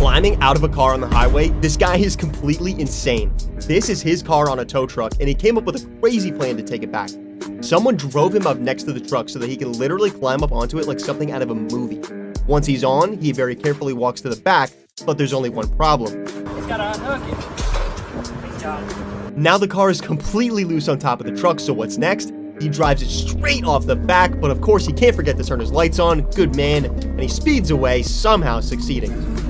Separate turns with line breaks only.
Climbing out of a car on the highway, this guy is completely insane. This is his car on a tow truck, and he came up with a crazy plan to take it back. Someone drove him up next to the truck so that he can literally climb up onto it like something out of a movie. Once he's on, he very carefully walks to the back, but there's only one problem.
He's got to unhook it.
Now the car is completely loose on top of the truck, so what's next? He drives it straight off the back, but of course he can't forget to turn his lights on, good man, and he speeds away, somehow succeeding.